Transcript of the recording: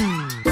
Hmm.